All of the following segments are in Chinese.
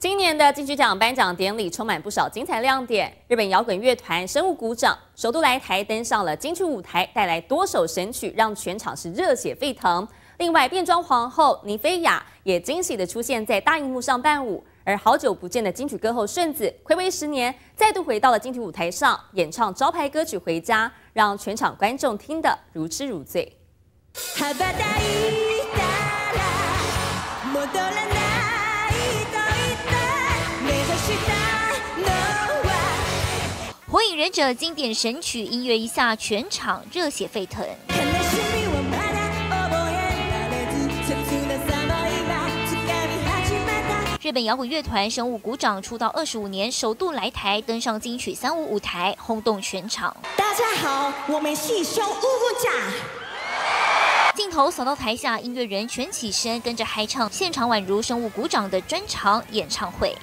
今年的金曲奖颁奖典礼充满不少精彩亮点。日本摇滚乐团生物鼓掌首度来台登上了金曲舞台，带来多首神曲，让全场是热血沸腾。另外，变装皇后倪菲雅也惊喜的出现在大荧幕上伴舞。而好久不见的金曲歌后顺子，暌违十年再度回到了金曲舞台上，演唱招牌歌曲《回家》，让全场观众听得如痴如醉。忍者经典神曲音乐一下，全场热血沸腾。日本摇滚乐团生物鼓掌出道二十五年，首度来台登上金曲三五舞台，轰动全场。大家好，我们是生物鼓掌。镜头扫到台下，音乐人全起身跟着嗨唱，现场宛如生物鼓掌的专场演唱会。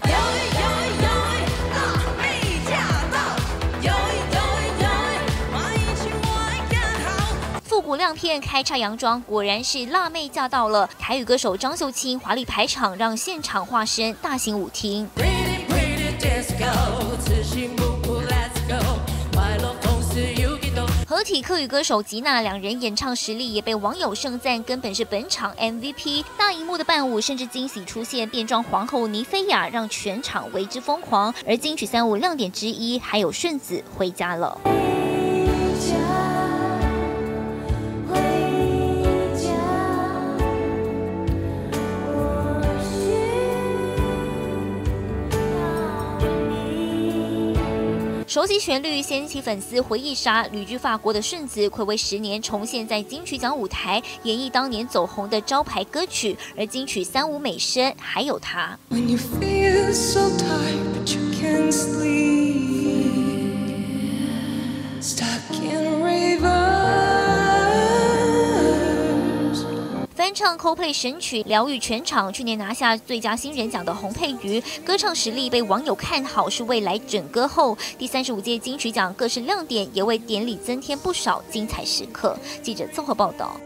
古亮片开叉洋装，果然是辣妹驾到了。台语歌手张秀清华丽排场，让现场化身大型舞厅。合体客语歌手吉娜两人演唱实力也被网友盛赞，根本是本场 MVP。大荧幕的伴舞甚至惊喜出现变装皇后倪菲雅，让全场为之疯狂。而金曲三五亮点之一，还有顺子回家了。熟悉旋律掀起粉丝回忆杀，旅居法国的顺子暌违十年重现在金曲奖舞台，演绎当年走红的招牌歌曲，而金曲三五美声还有他。唱 CoPlay 神曲疗愈全场，去年拿下最佳新人奖的洪佩瑜，歌唱实力被网友看好是未来准歌后。第三十五届金曲奖各式亮点也为典礼增添不少精彩时刻。记者综合报道。